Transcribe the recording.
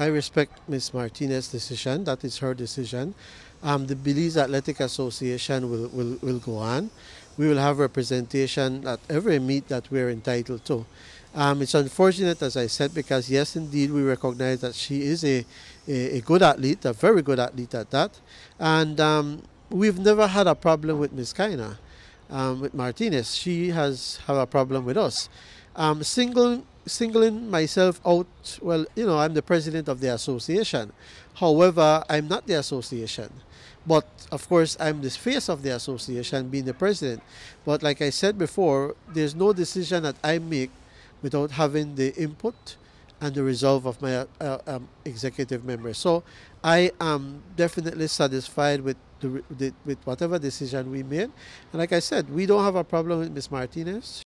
I respect Ms. Martinez's decision. That is her decision. Um, the Belize Athletic Association will, will, will go on. We will have representation at every meet that we're entitled to. Um, it's unfortunate, as I said, because yes, indeed, we recognize that she is a, a, a good athlete, a very good athlete at that. And um, we've never had a problem with Ms. Kaina, um, with Martinez. She has had a problem with us. Um, single, singling myself out, well, you know, I'm the president of the association. However, I'm not the association. But of course, I'm the face of the association, being the president. But like I said before, there's no decision that I make without having the input and the resolve of my uh, um, executive members. So I am definitely satisfied with the, the, with whatever decision we made. And like I said, we don't have a problem with Ms. Martinez.